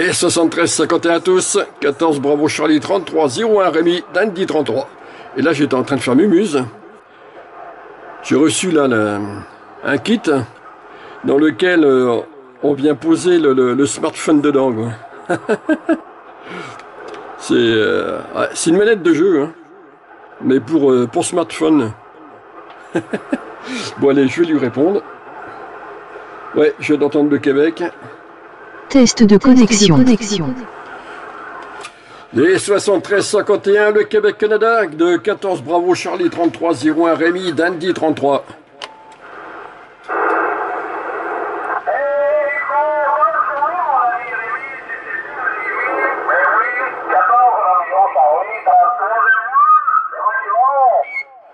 Et 73 51 à tous, 14 Bravo Charlie 33 01 Rémi Dandy 33. Et là j'étais en train de faire mumuse. J'ai reçu là un kit dans lequel euh, on vient poser le, smartphone dedans. Euh, c'est une manette de jeu, hein. mais pour, euh, pour smartphone. bon allez, je vais lui répondre. Ouais, je viens d'entendre le Québec. Test de connexion. Les 73-51, le Québec-Canada, de 14 Bravo Charlie 33-01 Rémi Dandy 33.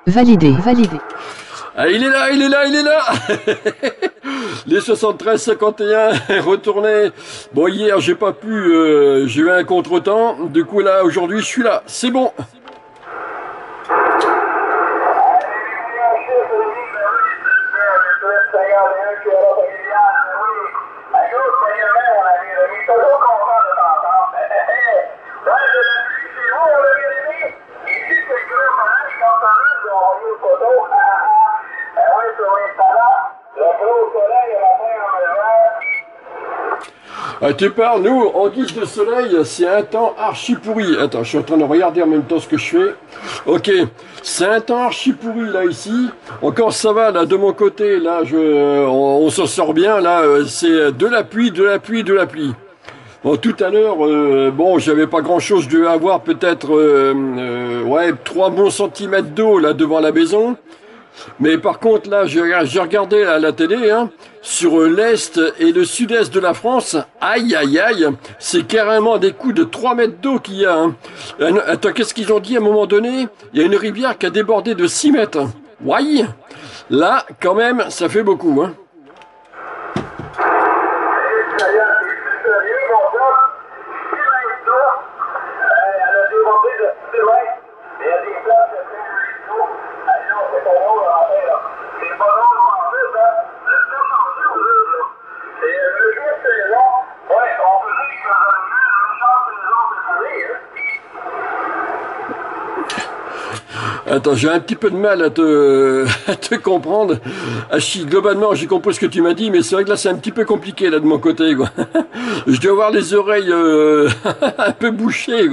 Validé, validé. Ah, il est là, il est là, il est là Les 73-51 retournés. Bon, hier, j'ai pas pu, euh, j'ai eu un contretemps. Du coup, là, aujourd'hui, je suis là. C'est bon. Ah, tu parles, nous, en guise de soleil, c'est un temps archi pourri. Attends, je suis en train de regarder en même temps ce que je fais. Ok, c'est un temps archi pourri là ici. Encore ça va là de mon côté, là je, on, s'en sort bien. Là, euh, c'est de la pluie, de la pluie, de la pluie. Bon, tout à l'heure, euh, bon, j'avais pas grand chose, devais avoir peut-être, euh, ouais, trois bons centimètres d'eau là devant la maison. Mais par contre, là, j'ai regardé à la télé, hein, sur l'est et le sud-est de la France, aïe, aïe, aïe, c'est carrément des coups de 3 mètres d'eau qu'il y a. Hein. Attends, qu'est-ce qu'ils ont dit à un moment donné? Il y a une rivière qui a débordé de 6 mètres. Ouais, là, quand même, ça fait beaucoup. Hein. Attends, j'ai un petit peu de mal à te, comprendre. Achille, globalement, j'ai compris ce que tu m'as dit, mais c'est vrai que là, c'est un petit peu compliqué, de mon côté. Je dois avoir les oreilles euh, un peu bouchées.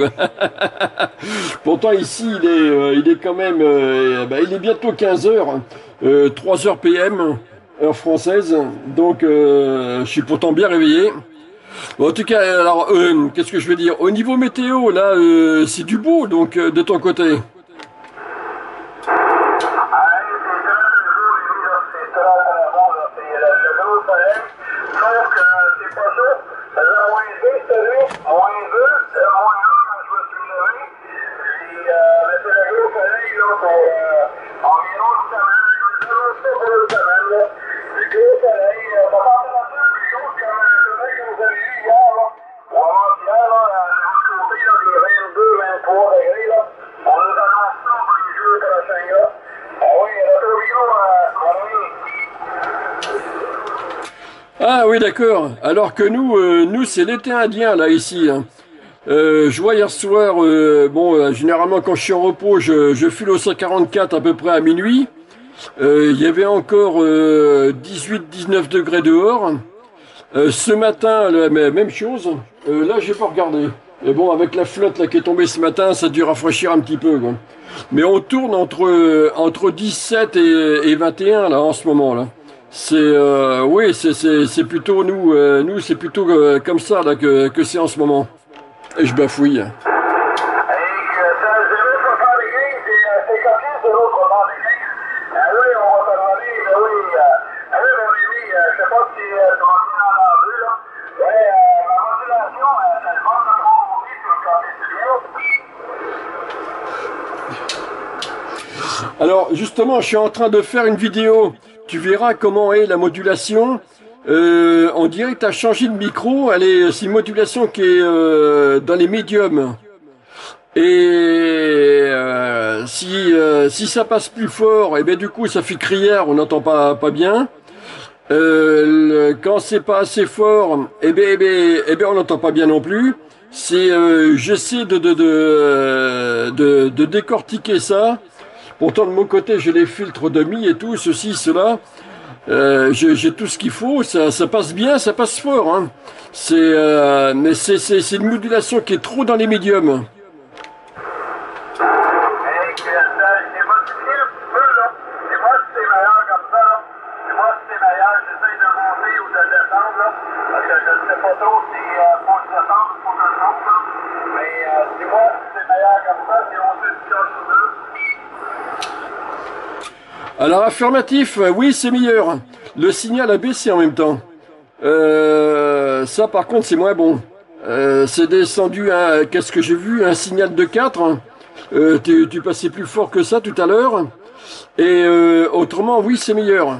Pourtant, ici, il est, euh, quand même... Euh, bah, il est bientôt 15 heures, 3 heures PM, heure française. Donc, je suis pourtant bien réveillé. en tout cas, alors, qu'est-ce que je vais dire? Au niveau météo, là, c'est du beau, donc, de ton côté. Ah oui, d'accord. Alors que nous, euh, nous c'est l'été indien, là, ici. Hein. Euh, je vois hier soir, euh, bon, généralement quand je suis en repos, je, file au 144 à peu près à minuit. Il y avait encore 18-19 degrés dehors. ce matin, même chose. là, j'ai pas regardé. Et bon, avec la flotte là qui est tombée ce matin, ça a dû rafraîchir un petit peu. Mais on tourne entre entre 17 et, et 21 là en ce moment là. C'est euh, oui, c'est plutôt nous, euh, nous c'est plutôt euh, comme ça là que, que c'est en ce moment. Et je bafouille. Alors justement, je suis en train de faire une vidéo tu verras comment est la modulation. Euh, on dirait que tu as changé de micro. c'est une modulation qui est euh, dans les médiums. Et euh, si, si ça passe plus fort, et eh bien du coup ça fait crière, on n'entend pas, pas bien. Euh, quand c'est pas assez fort, eh ben, eh ben, eh ben on n'entend pas bien non plus. C'est, euh, j'essaie de de, de, de, de décortiquer ça. Pourtant de mon côté, j'ai les filtres de mi et tout, ceci, cela. Euh, j'ai tout ce qu'il faut, ça, passe bien, ça passe fort. Hein. C'est, euh, mais c'est une modulation qui est trop dans les médiums. Alors affirmatif, oui c'est meilleur. Le signal a baissé en même temps. Euh, ça par contre c'est moins bon. Euh, c'est descendu à, qu'est-ce que j'ai vu, un signal de 4. Euh, tu, passais plus fort que ça tout à l'heure. Et euh, autrement, oui, c'est meilleur.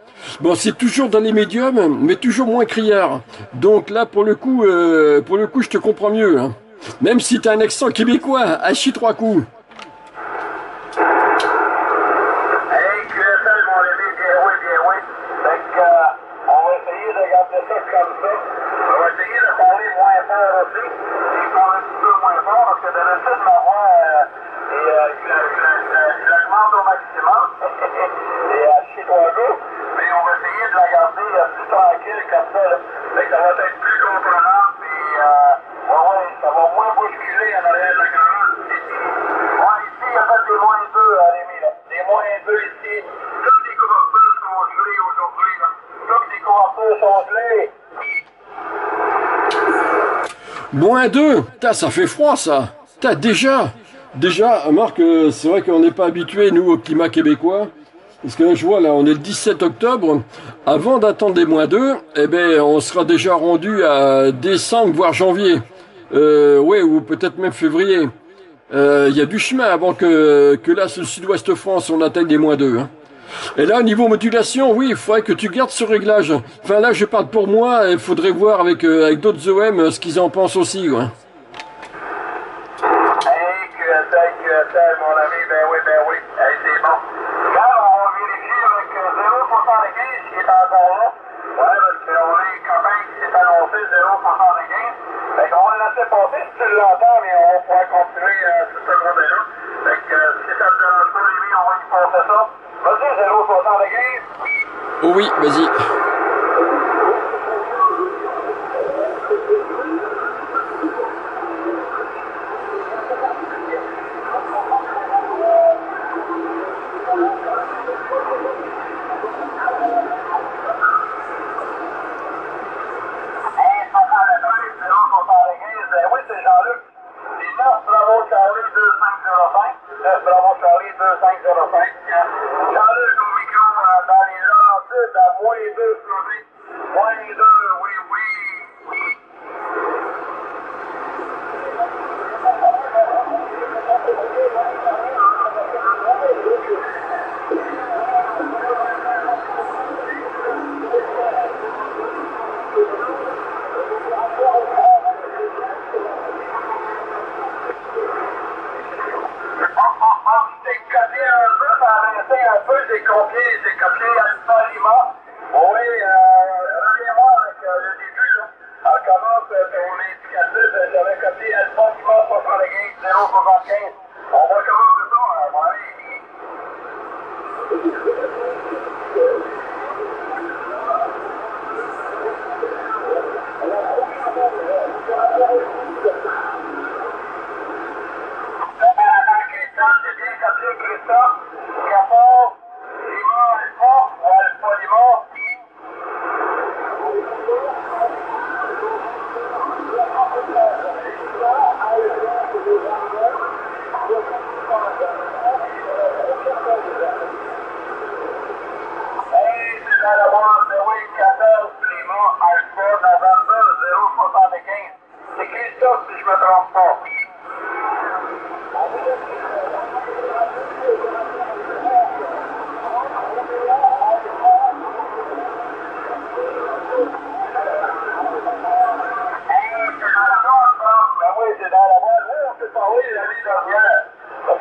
Bon, c'est toujours dans les médiums, mais toujours moins criard. Donc là, pour le coup, euh, pour le coup, je te comprends mieux. Hein. Même si tu as un accent québécois, à chi trois coups. Hey, QSL, mon ami, bien oui, bien oui. Fait que, euh, on va essayer de garder ça comme ça. On va essayer de parler moins fort aussi. Et parler un petit peu moins fort, parce que d'habitude, ma voix, euh, et, euh, je, je, je, je l'augmente au maximum. et à chez toi Mais on va essayer de la garder euh, plus tranquille comme ça. Là. Fait que ça va être plus comprenable. Puis, euh, ouais, ouais, ça va moins bousculer en arrière de la carotte. Ouais, ici, il y a pas des moins 2, Rémi. Là. Des moins 2 ici. Toutes les couvertures sont gelées aujourd'hui. Là. Toutes les couvertures sont gelées. Moins 2 Putain, ça fait froid ça déjà Déjà, Marc, euh, c'est vrai qu'on n'est pas habitué, nous, au climat québécois. Parce que là, je vois, là, on est le 17 octobre. Avant d'attendre les moins 2, eh ben, on sera déjà rendu à décembre, voire janvier. Euh, ouais, ou peut-être même février. Euh, Il y a du chemin avant que, que là, sur le sud-ouest France, on atteigne les moins 2. Hein. Et là, au niveau modulation, oui, il faudrait que tu gardes ce réglage. Enfin, là, je parle pour moi, il faudrait voir avec, euh, d'autres OM ce qu'ils en pensent aussi. Ouais. QSL, mon ami, oui, oui. Hey, c'est bon. Regarde, on va vérifier avec 0,75 qui est encore là. Ouais, parce qu'on est copain qui s'est annoncé 0,75. Fait si euh, euh, ça pas. Vas-y, 0,75. Oui, vas-y.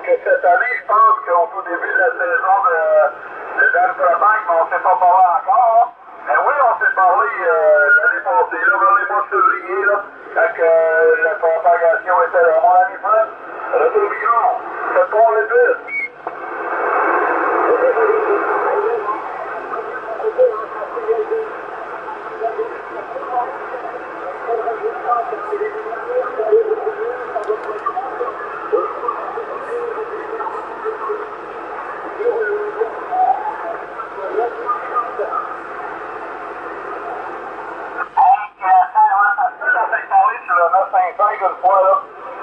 Que cette année, je pense qu'au tout début de la saison de, de Probank, mais on ne s'est pas parlé encore. hein. Mais oui, on s'est parlé euh, l'année passée, là, dans les mois de février, là, quand euh, la propagation était là. Mon ami Fred, retour c'est pour le but. sur le 955 une fois, là.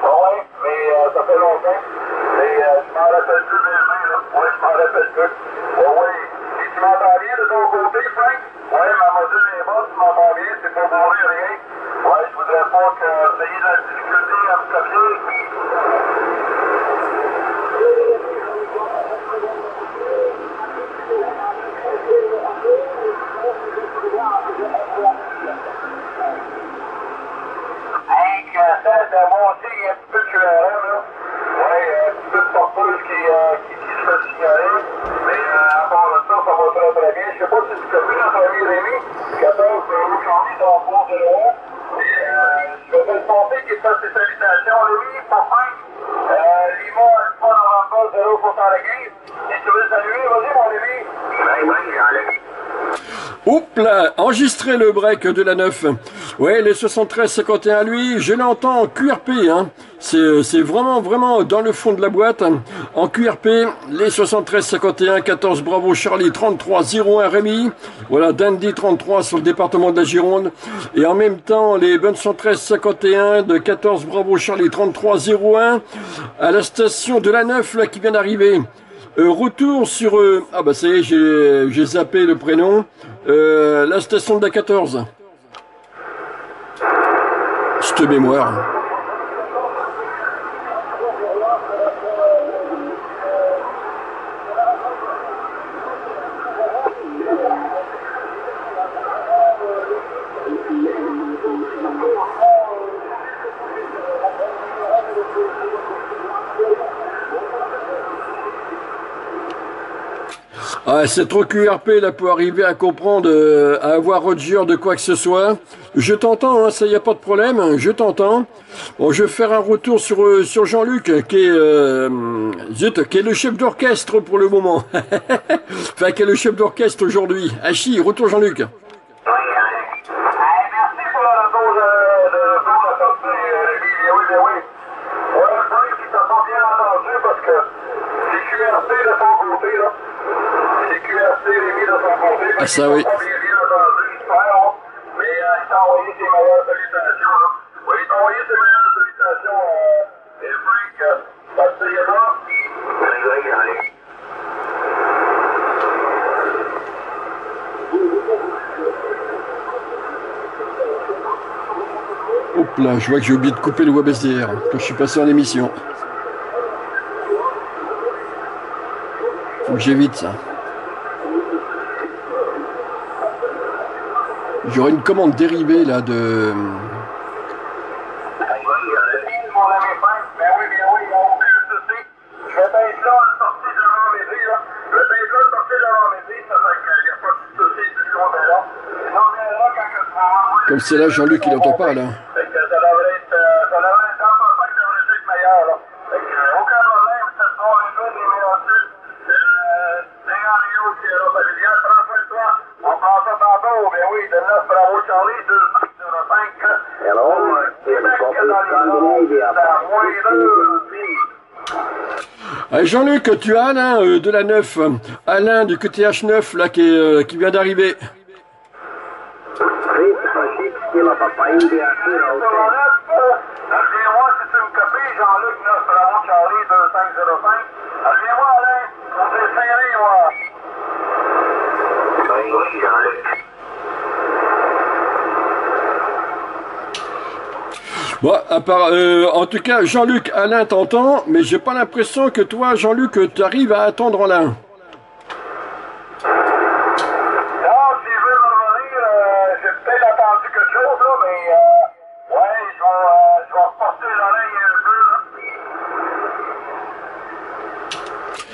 Ouais, mais euh, ça fait longtemps. Mais euh, je m'en rappelle plus mes mains, là. Ouais, je m'en rappelle plus. Ouais, ouais. Et tu m'entends bien de ton côté, Frank? Ouais, ma module est bonne, tu m'entends bien, c'est pas bourré, rien. Ouais, je voudrais pas que vous ayez de la difficulté à me copier. Hank, euh, ça, de monter un petit peu de QRM, là. Ouais, un petit peu de porteuse qui, euh, qui, qui se fait signaler. Mais euh, à part de ça, ça va très très bien. Je sais pas si tu copies notre ami Rémi, 14 euros Charlie dans le cours de l'eau. Et euh, je vais te le passer qui fait ses salutations. Rémi, pour fin, euh, Lima Alpha November 075. Et tu veux le saluer, vas-y mon Rémi. Ben oui, j'en Enregistrez le break de la 9. Ouais, les 73-51, lui, je l'entends en QRP. Hein. C'est c'est vraiment, vraiment dans le fond de la boîte. En QRP, les 73-51, 14 Bravo Charlie, 33-01 Rémi. Voilà, Dandy 33 sur le département de la Gironde. Et en même temps, les 113-51 de 14 Bravo Charlie, 33-01 à la station de la 9 là, qui vient d'arriver. Euh, retour sur... euh, ah bah ça y est, j'ai zappé le prénom. Euh, la station de la 14. Cette mémoire. Ah, c'est trop QRP pour arriver à comprendre, euh, à avoir Roger de quoi que ce soit. Je t'entends, hein, ça y a pas de problème, je t'entends. Je vais faire un retour sur euh, Jean-Luc qui est euh, qui est le chef d'orchestre pour le moment. enfin, qui est le chef d'orchestre aujourd'hui. Hachi, retour Jean-Luc. Hey, merci pour le retour de, de, retour de sortie, euh, Rémi. Bien oui, bien oui. Ouais, Frank, qui t'a pas bien entendu parce que c'est QRC de son côté, là. C'est QRC, Rémi, de son côté. Ah, ça, oui. Il t'a pas bien, bien entendu, j'espère, hein. Mais euh, il t'a envoyé ses meilleures salutations, là. Oui, il t'a envoyé ses meilleures salutations, euh, et Frank, euh, parce c'est là. Oups là, je vois que j'ai oublié de couper le web SDR quand je suis passé en émission. Faut que j'évite ça. J'aurai une commande dérivée là de. Mon ami Frank, ben oui, bien oui, mon Jean-Luc, tu as Alain euh, de la 9, Alain du QTH 9 là qui, est, euh, qui vient d'arriver. Reviens-moi si tu me copies, Jean-Luc Bon, à part, euh, en tout cas, Jean-Luc, Alain t'entend, mais j'ai pas l'impression que toi, Jean-Luc, tu arrives à attendre Alain. Non, si je veux, mon mari, euh, j'ai peut-être attendu quelque chose, là, mais euh, ouais, je vais euh, reporter l'oreille un peu.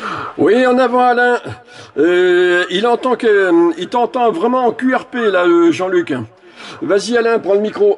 Là. Oui, en avant, Alain. Euh, il entend que, il t'entend vraiment en QRP, là, euh, Jean-Luc. Vas-y, Alain, prends le micro.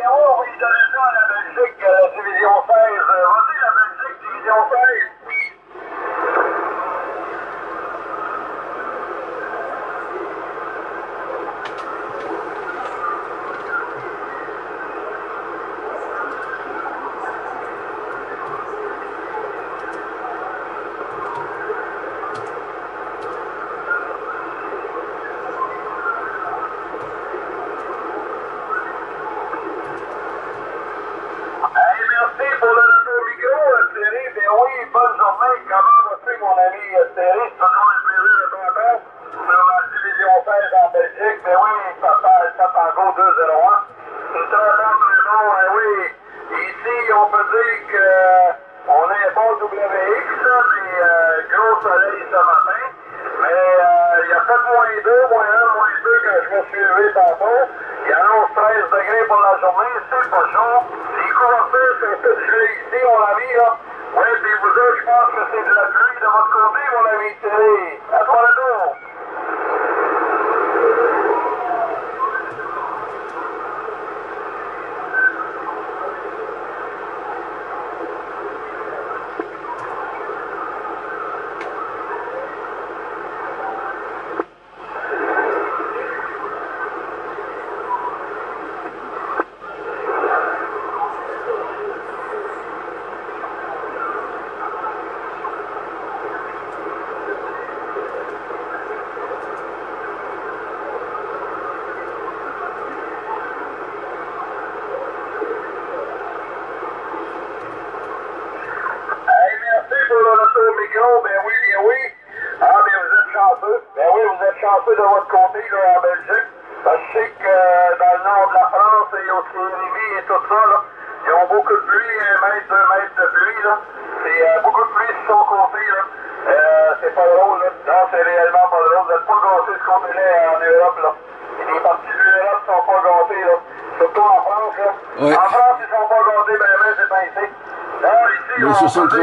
numéro, ils ça à la Belgique, la division 16. Votez la Belgique, division 16. deveria ter estudado.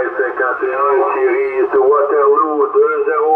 51, Thierry Waterloo, 2-0.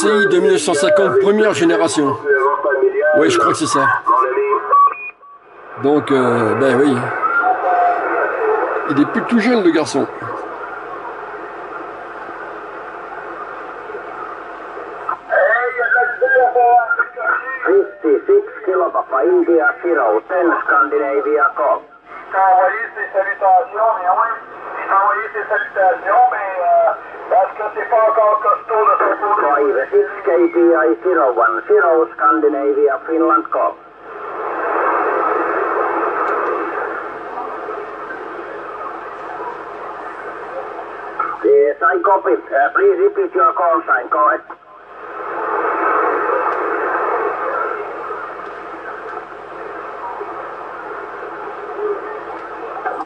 CI de 1950, première génération. Oui, je crois que c'est ça. Donc, euh, ben oui. Il est plus tout jeune, le garçon. Repeat your call sign. Go ahead.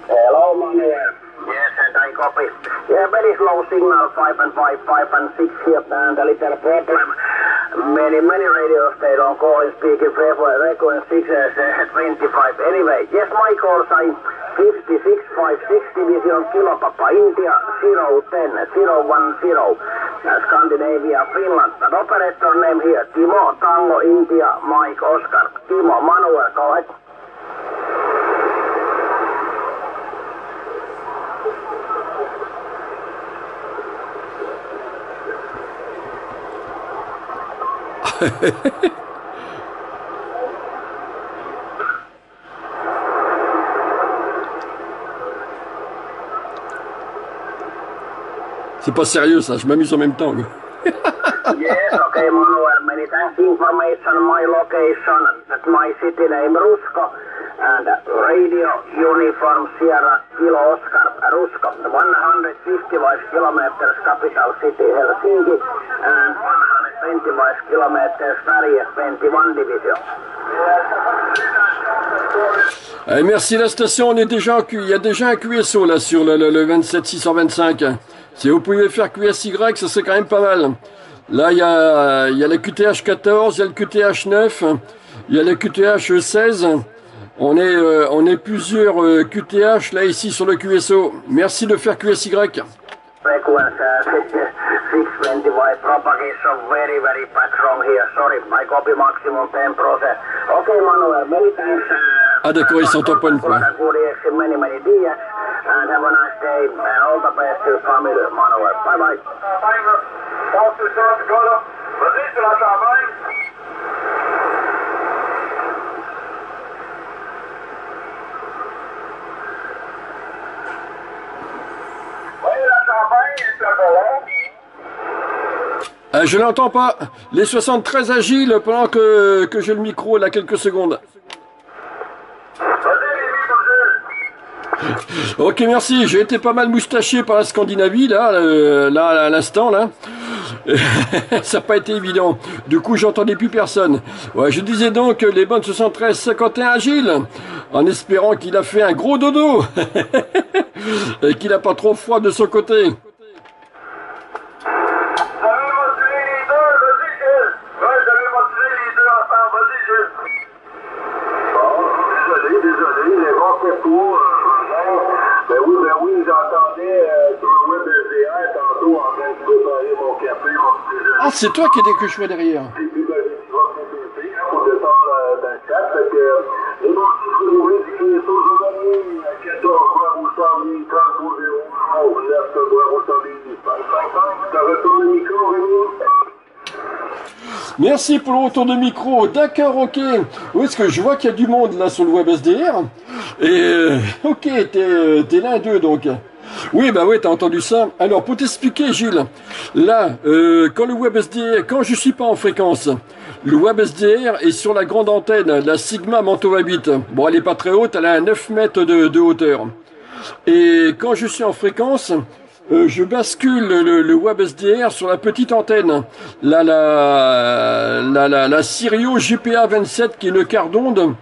Hello, Manuel. Yes, and I copy. Yeah, very slow signal, 5 and 5, 5 and 6 here, and a little problem. Many, many radios, they don't go and speak in favor, record 6 as uh, 25. Anyway, yes, my call sign 56, 56 Division Kilo Papa India 010, 010, uh, Scandinavia, Finland. And operator name here, Timo Tango India Mike Oscar. Timo Manuel, go ahead. C'est pas sérieux ça, je m'amuse en même temps. yes, okay, Manuel. Many thanks. Information, my location, at my city name, Rusko, and radio uniform Sierra Kilo Oscar, Rusko, 155 kilometers capital city Helsinki, and 125 kilometers Sverige, 21 division. Allez, merci la station, on est déjà en Q. Il y a déjà un QSO là sur le, le, le 27 625. Si vous pouvez faire QSY, ça c'est quand même pas mal. Là, il y a, y a le QTH 14, il y a le QTH 9, il y a le QTH 16. On est, euh, on est plusieurs euh, QTH là ici sur le QSO. Merci de faire QSY. Frequency uh, 625 propagation very, very bad wrong here. Sorry, I copy maximum 10%. Okay, Manuel, many thanks. Uh, Ah d'accord, ils sont en point quoi. Many, many dias, and have a nice day, and all the best to family, Manuel. Bye bye. Champagne, passe Ah, je l'entends pas. Les 73 agiles pendant que, que j'ai le micro là quelques secondes. Ok, merci. J'ai été pas mal moustaché par la Scandinavie, là, euh, là, à l'instant, là. Ça n'a pas été évident. Du coup, j'entendais plus personne. Je disais donc les bonnes 73 51 agiles, en espérant qu'il a fait un gros dodo et qu'il n'a pas trop froid de son côté. Vous avez motivé les deux, vas-y, Gilles. Ouais, j'avais motivé les deux ensemble, vas-y, Gilles. Bon, désolé, désolé, les bons concours. Ben oui, ben oui, j'entendais euh, sur le web SDR tantôt en train de préparer mon café, mon petit déjeuner. Ah, c'est toi qui étais que je vois derrière. Et puis, ben, j'ai dit, je vais compléter pour descendre euh, dans le chat. Fait que, euh, les bons petits trouver du Créto Giovanni, 14 voix au 100 30 au 0, 9 voix au 100 Je te retourne le micro, Rémi. Merci pour le retour de micro. D'accord, ok. Oui, est-ce que je vois qu'il y a du monde là sur le web SDR Et euh, ok, euh, t'es l'un d'eux donc. Oui, bah oui, t'as entendu ça. Alors, pour t'expliquer, Gilles, là, euh, quand le web SDR, quand je suis pas en fréquence, le web SDR est sur la grande antenne, la Sigma Mantova 8. Bon, elle est pas très haute, elle a un 9 mètres de, hauteur. Et quand je suis en fréquence, euh, je bascule le, le web SDR sur la petite antenne, la, la, la, la, la Sirio GPA 27 qui est une quart d'onde,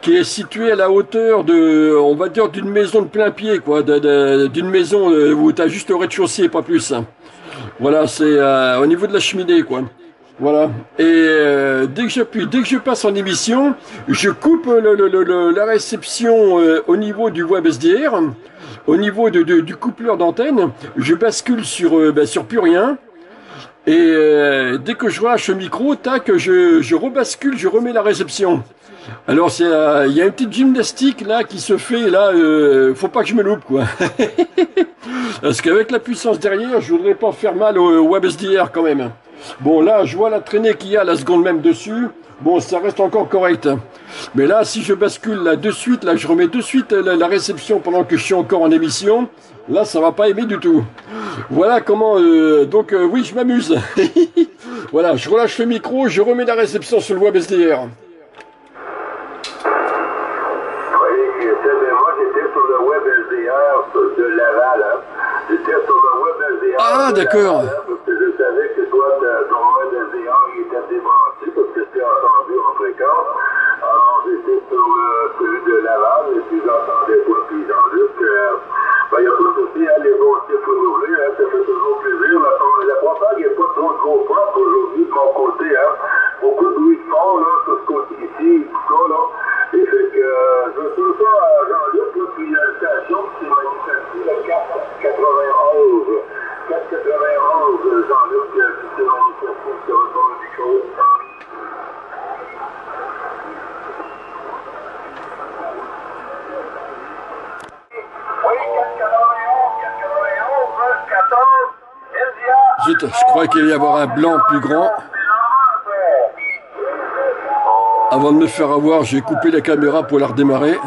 qui est située à la hauteur de, on va dire, d'une maison de plein pied, quoi, d'une maison euh, où tu as juste le rez-de-chaussée, pas plus. Voilà, c'est euh, au niveau de la cheminée, quoi. Voilà. Et euh, dès que j'appuie, dès que je passe en émission, je coupe le- le- le- la réception au niveau du web SDR, au niveau de, de- du coupleur d'antenne, je bascule sur ben, sur plus rien. Et dès que je relâche le micro, tac, je, je rebascule, je remets la réception. Alors euh, il y a une petite gymnastique là qui se fait là. Euh, faut pas que je me loupe quoi. Parce qu'avec la puissance derrière, je voudrais pas faire mal au web SDR quand même. Bon, là, je vois la traînée qu'il y a la seconde même dessus. Bon, ça reste encore correct. Mais là, si je bascule là de suite, là, je remets de suite la, la réception pendant que je suis encore en émission. Là, ça va pas aimer du tout. Voilà comment. euh, donc, euh, oui, je m'amuse. voilà, je relâche le micro, je remets la réception sur le web SDR. Oui, c'était moi qui étais sur le web SDR de Laval. Hein. J'étais sur le web SDR. Ah, Parce que je savais que toi, ton web SDR il était débranché parce que c'était entendu en fréquence. Alors, j'étais sur le, celui de Laval et puis j'entendais toi, puis Jean-Luc. Euh, ben, il y a pas de souci, hein, les bons titres renouvelés, hein, ça fait toujours plaisir. La, la propagande n'est pas trop trop propre aujourd'hui de mon côté. Hein. Beaucoup de bruit de fond là, sur ce côté-ci, tout ça. Là. Et fait que euh, je trouve ça à Jean-Luc, puis il y une station qui s'est manifestée, le 491. 491, Jean-Luc, euh, qui s'est manifesté sur le micro. Oui, 491, 491, 14, India. Zut, je crois qu'il va y avoir un blanc plus grand. Avant de me faire avoir, j'ai coupé la caméra pour la redémarrer.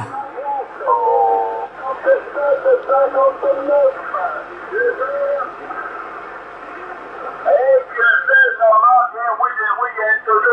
Hey, que c'est, Normand, bien oui, bien oui, il y a toujours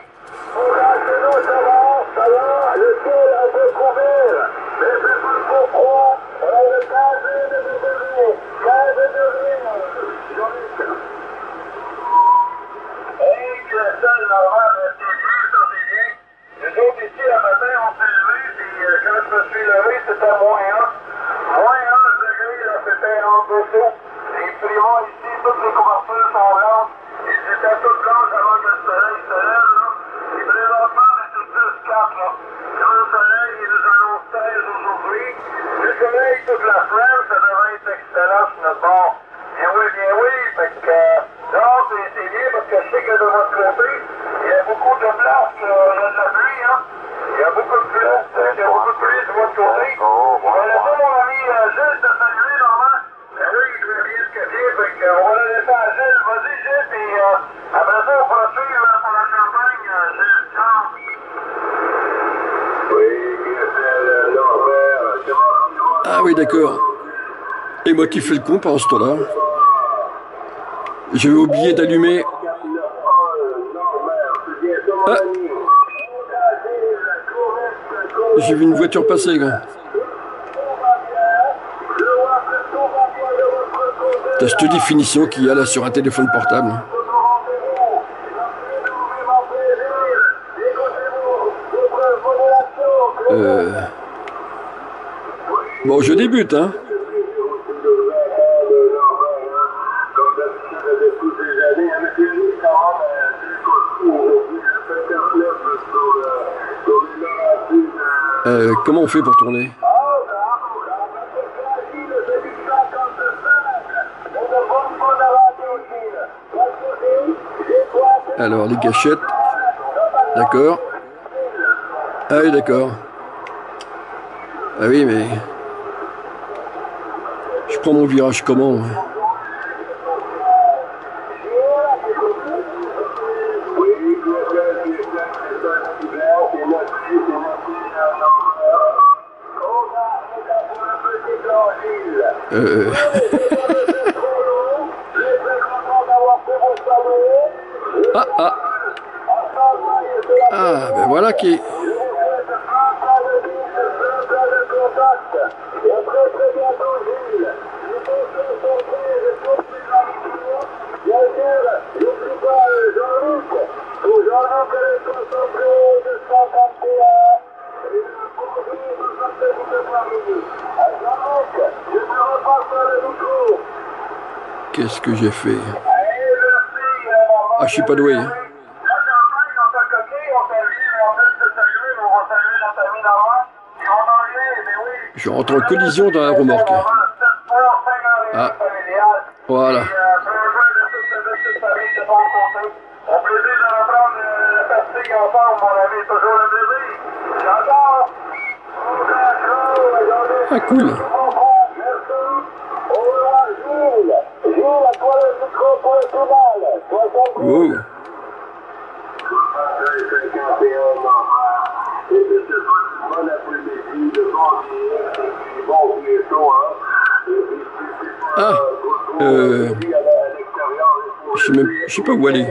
Hey, QSL, Normand, mais c'est bien, ça c'est bien. Nous autres ici, le matin, on s'est levés, puis euh, quand je me suis levé, c'était moins 1. Moins 1 degré, là, c'était en dessous. Les primats ici, toutes les couvertures sont blanches. Ils étaient toutes blanches avant que le soleil se lève, là. Et présentement, mais c'est plus 4, là. Grand soleil, il nous annonce 13 aujourd'hui. Le soleil toute la semaine, ça devrait être excellent sur notre bord. Bien oui, bien oui, fait que, euh, non, c'est c'est bien parce que je sais que de votre côté, il y a beaucoup de place, euh, il y a de la pluie, hein. Il y a beaucoup de pluie, il y a beaucoup de pluie de votre côté. On va laisser mon ami euh, Gilles te saluer, Normand. Ben oui, il veut bien se cacher, fait que, on va le laisser à Gilles. Vas-y, Gilles, puis euh, après ça, on pourra suivre euh, pour la campagne, euh, Gilles. Ciao. Oui, QSL, Norbert, comment tu vas? Ah oui, d'accord. Et qui fais le con pendant ce temps-là. J'avais oublié d'allumer. Ah. J'ai vu une voiture passer. Quoi. T'as cette définition qu'il y a là sur un téléphone portable. Euh... Bon, je débute, hein. Euh, comment on fait pour tourner? Alors, les gâchettes. D'accord. Ah oui, d'accord. Ah oui, mais... Je prends mon virage comment moi Oui, QSL, QSL, c'est un petit verre, c'est noté, c'est noté, euh, Norbert. On a, on a un petit plancher, là. Euh... Ah, ah. Ah, ben voilà qui... Qu'est-ce que j'ai fait? Ah, je suis pas doué. hein. en collision dans la remorque. Ah. Voilà. Ah cool Je sais pas où aller.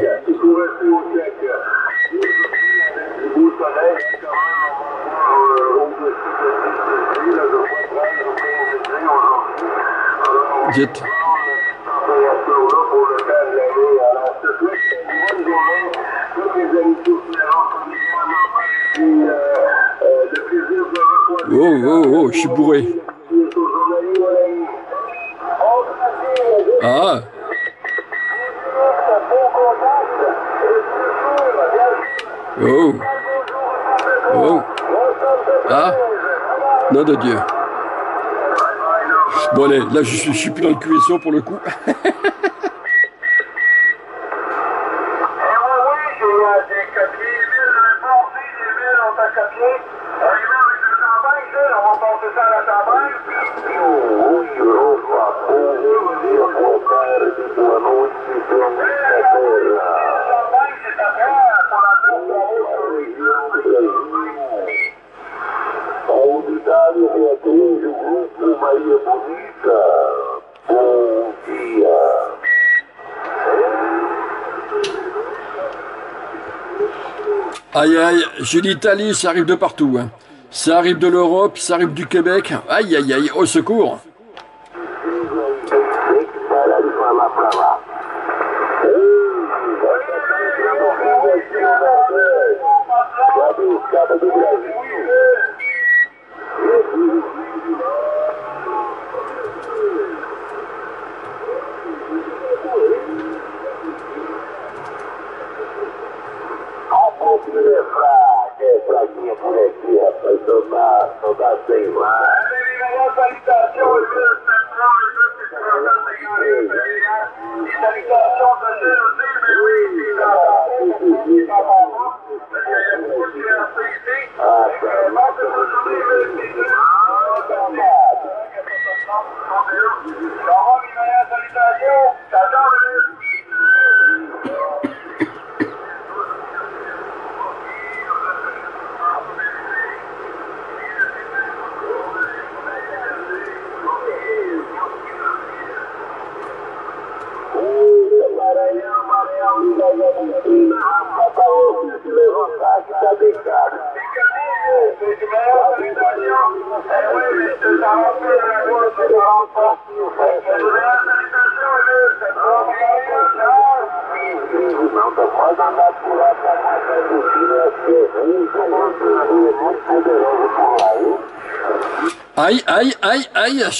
Là, je suis, je plus dans le QSO pour le coup. Aïe aïe, j'ai l'Italie, ça arrive de partout. Hein. Ça arrive de l'Europe, ça arrive du Québec. Aïe aïe aïe, au secours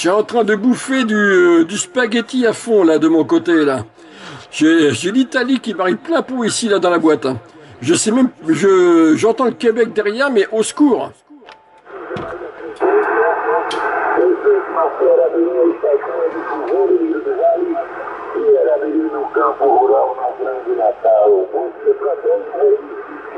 suis en train de bouffer euh, du, spaghetti à fond, là, de mon côté, là. J'ai l'Italie qui m'arrive plein pot ici, là, dans la boîte. Hein. Je sais même, je, j'entends le Québec derrière, mais au secours.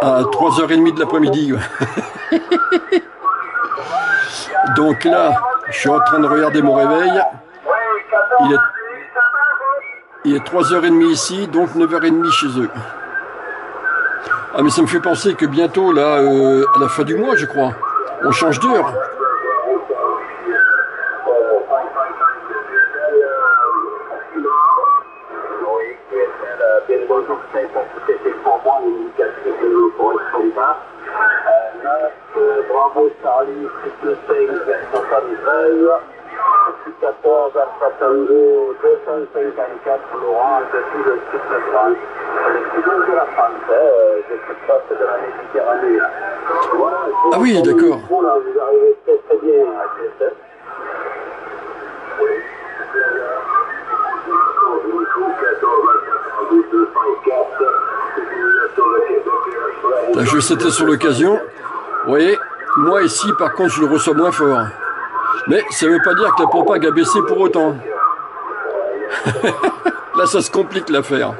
à 3h30 de l'après-midi. Donc là, je suis en train de regarder mon réveil. Il est, 3h30 ici, donc 9h30 chez eux. Ah mais ça me fait penser que bientôt, là, euh, à la fin du mois, je crois, on change d'heure. Euh, bravo Charlie, 5, vers 73. à 62, 254 Laurent, je suis le sud de France. De la France, euh, je suis face de la Méditerranée. Voilà, ah oui, d'accord. Vous arrivez très très bien à GSF. Oui. 14 à 62, 204. Là, je c'était sur l'occasion. Vous voyez, moi ici, par contre, je le reçois moins fort. Mais ça ne veut pas dire que la propague a baissé pour autant. Là, ça se complique l'affaire.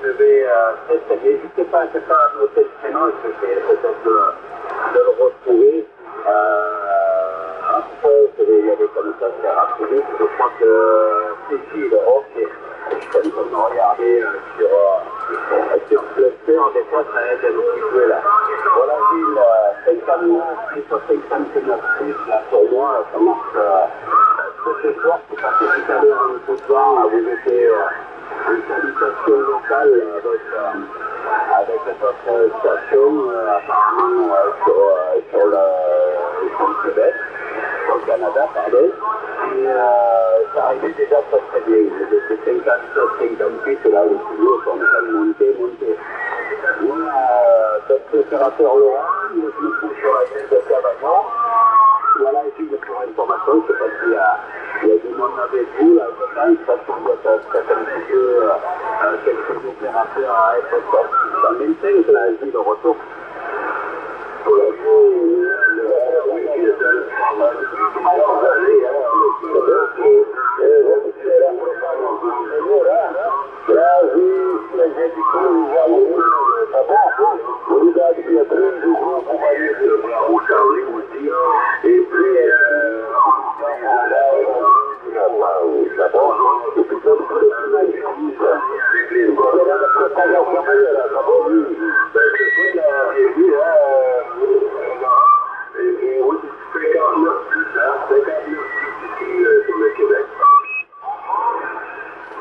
Je vais c'est pas à noter le prénom, je vais vais crois que suis train de regarder euh, sur, euh, sur Cluster, des fois ça aide là. Voilà Gilles, euh, 59 et 59 plus là pour moi, ça marche. Euh, ce soir, c'est à ce vous étiez euh, en salutation locale avec, euh, euh, apparemment euh, sur, euh, le. Et euh, ça arrivait déjà très très bien. Étiez 57, 58, là, les studios sont en train de monter, monter. Voilà, euh, notre opérateur Laurent, je me trouve sur la ville de Cavaillon. Voilà, ici, pour information, je ne sais pas s'il y a, il y a du monde avec vous, là, je pense, parce qu'on doit être peut-être un petit peu euh, euh, quelques opérateurs à être sortis dans 25, là, j'ai le retour. Pour la vie, le week-end, Là, j'ai j'ai du coup, vous voyez, ça du groupe, le et puis, et puis, comme tous les la préparation. Ben, c'est hein, euh, et puis, oui, 59 plus, hein, 59 plus ici, sur le Québec.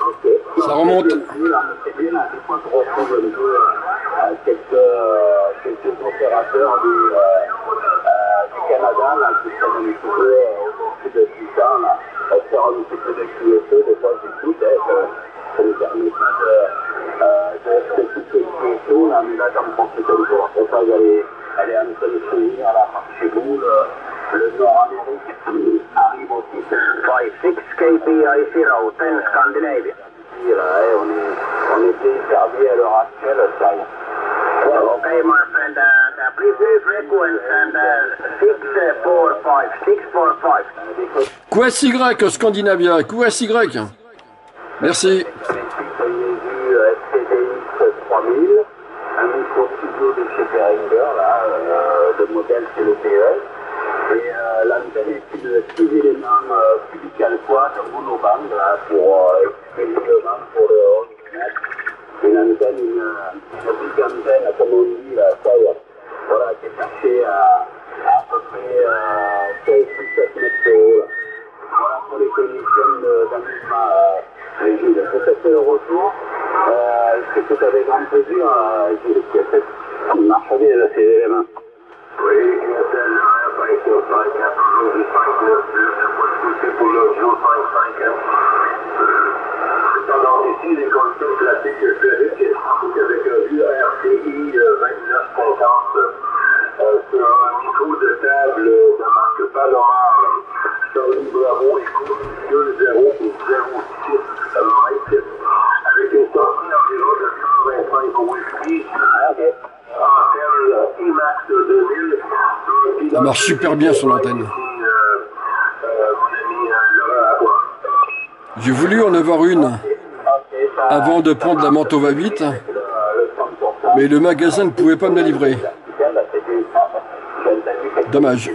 Ok. Ça remonte. C'est bien, là, des fois, je retrouve un peu euh, quelques, euh, quelques opérateurs du, euh, euh, du Canada là, qui sont un petit peu euh, au-dessus de 6 ans, là, euh, faire un petit peu de QSE, des fois j'écoute, hein, ça, ça ne permet pas de, euh, de d'écouter le QSE, là, mais là j'en profite encore, après ça j'allais aller en train de finir là par chez vous, le, le Nord-Amérique arrive aussi. 56 KPI 0, 10 Scandinavia. Là, hein, on, est, on est desservi à l'heure actuelle, ça y est. Okay, my friend, uh, the preview frequency and uh, 645, 645. QSY Scandinavia, QSY. Merci. J'ai vu euh, SCDX 3000, un micro studio de chez Behringer, là, euh, le modèle c'est le BE. Et euh, l'antenne est une 6 éléments euh, cubiques alpha de monoband là, pour euh, exclusivement pour le 11 mètres. Une antenne, une, une big antenne, comme on dit, là, ça y est. Voilà, qui est placée à, à peu près euh, 16 ou 17 mètres de haut. là. Voilà pour les conditions de- d'amusement. Euh, euh, Gilles, je te fais le retour. Euh, Est-ce que tu avais grand plaisir, euh, Gilles qui a fait Ça marche bien, là, ces éléments. Oui, QSL, RFI, 5, 4, 5, 9, c'est pour le Joe 5, 5, Tendance ici, les conditions classiques que je fais, c'est avec un vieux RCI 2950 euh, sur un micro de table de marque Palomar. Charlie Bravo, écho 2, 0 ou 0, 6 mètres, avec une sortie environ de 125 Wi-Fi. Antenne IMAX 2000. Ça marche super bien sur l'antenne. J'ai voulu en avoir une avant de prendre la Mantova 8, mais le magasin ne pouvait pas me la livrer. Dommage.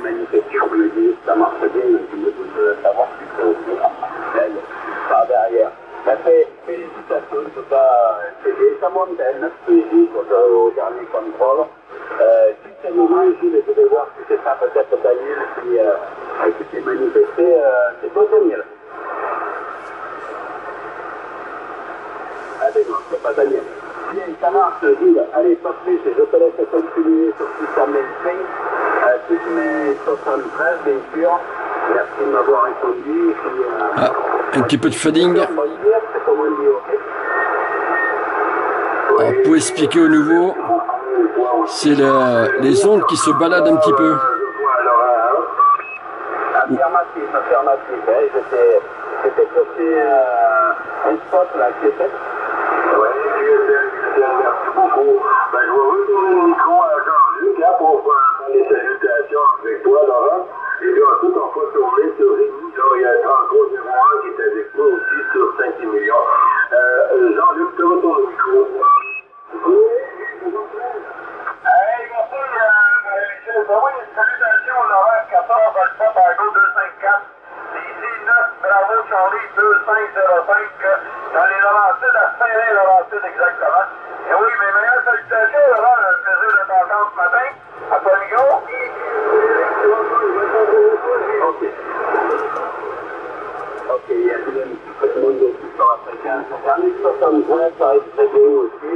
Ça marche bien, je me doute de savoir si c'est aussi elle, par derrière. Mais fé- félicitations, je peux pas t'aider. Ça monte à 9 PJ au, au dernier contrôle. Euh, juste un moment, Gilles, je vais voir si c'est pas peut-être Daniel qui, euh, qui s'est manifesté. Euh, c'est toi, Daniel Ah, mais non, c'est pas Daniel. bien, ça marche, Gilles. Allez, pas plus, je te laisse continuer sur 625, euh, toutes mes 73, bien sûr. Merci de m'avoir répondu. Et puis, euh, Ah, un petit peu de fading. on va dire, c'est comme on dit, Alors, pour expliquer au nouveau, c'est les ondes qui se baladent un petit peu. Euh, euh, affirmatif, affirmatif. J'étais, euh, un spot là, qui était. Oui, merci beaucoup. Ben, je vais retourner le micro à Jean-Luc pour faire les salutations avec toi, Laurent. Et puis ensuite, on va tourner sur Rémi. Là, il y a 3301 qui est avec nous aussi sur 5 millions. Euh, Jean-Luc, tu retournes le micro. Hey, merci, euh. Ben oui, salutations, Laurent 14, Alpha Pago 254. Ici 9, Bravo Charlie 2505. euh, Dans les Laurentides, à Saint-Laurentide exactement. Et oui, mes meilleures salutations, Laurent. Un plaisir de t'entendre ce matin. À toi, micro. Ok. Ok, il y a quand même un peu de monde aussi sur la fréquence. J'en ai 73, ça très aussi.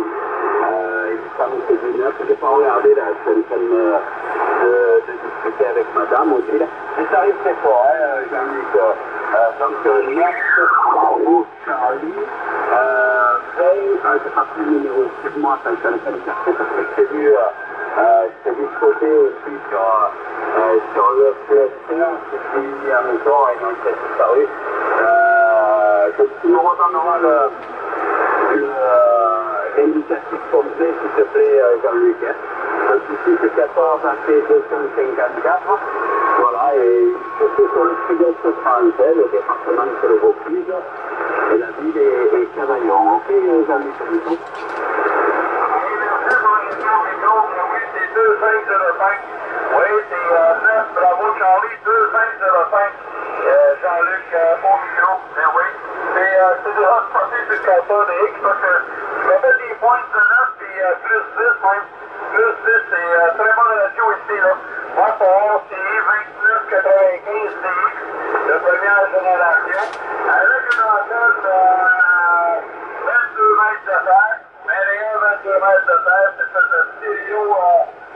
Euh, il me semble que j'ai 9. Je n'ai pas regardé là, je suis de, discuter avec madame aussi. Ça arrive très fort, hein, Jean-Luc. Euh, donc, 9 Bravo Charlie. Euh, 20, euh, j'ai pas numéro, excuse-moi, ça, vu, euh, euh, je t'ai vu sauter aussi sur, euh, sur le PS1, je t'ai mis un encore et donc c'est disparu. Euh, donc tu nous redonneras euh, l'indicatif complet, s'il te plaît, euh, Jean-Luc. Donc ici, c'est 14 AC 254. Voilà, et je suis sur le sud-est français, le département de le Vaucluse, et la ville est, est Cavaillon. Ok, Jean-Luc, c'est tout. Oui, merci pour les noms, micro. Oui, c'est 2505. Oui, c'est euh, 9, Bravo Charlie 2505. Euh, Jean-Luc euh, au micro. Ben oui. C'est euh, c'est déjà spoté sur le compteur de X parce que je me des points de 9 et euh, plus 10 même. Plus 10, c'est euh, très bonne radio ici. Là. Moi, pour voir, c'est 2995 DX de première génération. Avec une antenne euh, 22 mètres de terre. Mais rien 22 mètres de terre, c'est ça, stéréo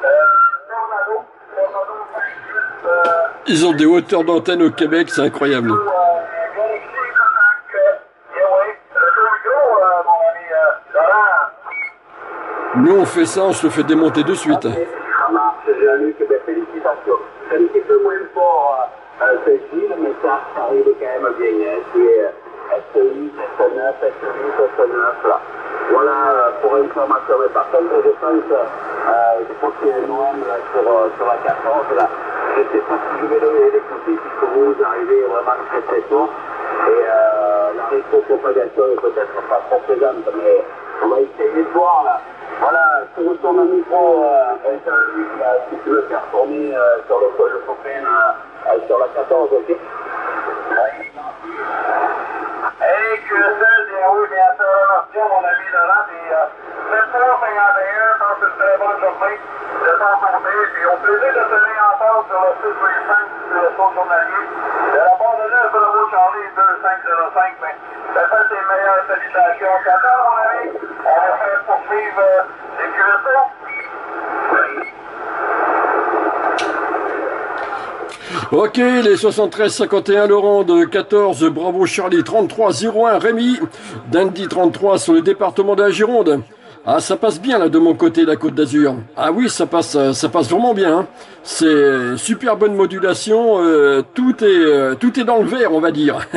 euh, euh, Tornado. Tornado 28 euh, Ils ont des hauteurs d'antenne au Québec, c'est incroyable. euh. Euh, euh, euh. Nous, on fait ça, on se fait démonter de suite. Ça marche, Jean-Luc, félicitations. C'est un petit peu moins fort euh, euh, que Gilles, mais ça, ça arrive quand même bien. C'est euh, SI, S9, SI, S9, là. Voilà euh, pour information. Mais par contre, je pense, euh, je pense OM là, sur, euh, sur la 14, là. Je ne sais pas si je vais le- l'écouter, puisque vous arrivez vraiment très très tôt. Et euh, la rétropropagation est peut-être pas trop présente, mais on va essayer de voir là. Voilà, je retourne au micro, euh, là, si tu veux faire tourner euh, sur le, le euh, sur la 14, ok? Hey, QSL, bien oui, bien sûr, remercie mon ami Laurent, et euh, 751, passe journée de ton côté, puis au plaisir de te réentendre sur le site 5 du réseau journalier. De la part de 9 Bravo Charlie 2505, mais ça fait tes meilleures salutations. T'attends, mon ami, on va faire poursuivre euh, les QSL. Ok, les 73-51 Laurent de 14, Bravo Charlie 33-01 Rémi, Dandy 33 sur le département de la Gironde. Ah, ça passe bien là de mon côté, la Côte d'Azur. Ah oui, ça passe, euh, ça passe vraiment bien. hein. C'est super bonne modulation, euh, tout est, euh, tout est dans le vert, on va dire.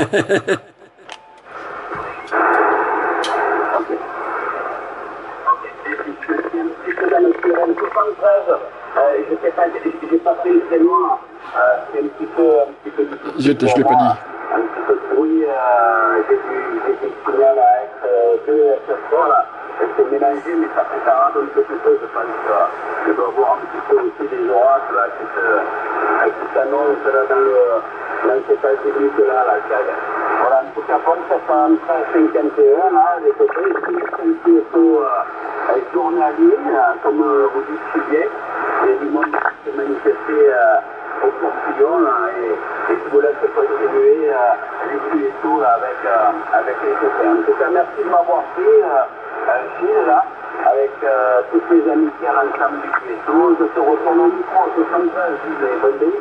Je suis un petit peu dans le QRM 73. Euh, je. Euh, l'ai pas dit. Un petit peu de bruit. Euh, j'ai du, j'ai du signal à F2, F3 là. C'est mélangé, mais ça fait ça rade un petit peu. Je pense je dois voir un petit peu aussi des orages là qui se, euh, qui s'annoncent dans le, dans cet alpinique là, qui Voilà, en tout cas, comme ça, ça en 51 là, les côtés, ici, un petit peu, euh, journalier, comme euh, vous dites si bien. Il y a qui s'est manifesté euh, au portillon là, et, et qui vous laisse continuer euh, les tout là, avec, euh, avec les copains. En tout cas, merci de m'avoir pris, euh, euh, Gilles, là. avec euh, tous les amis qui ont l'ensemble du piéton. Je te retourne au micro, 73, Gilles, bonne nuit.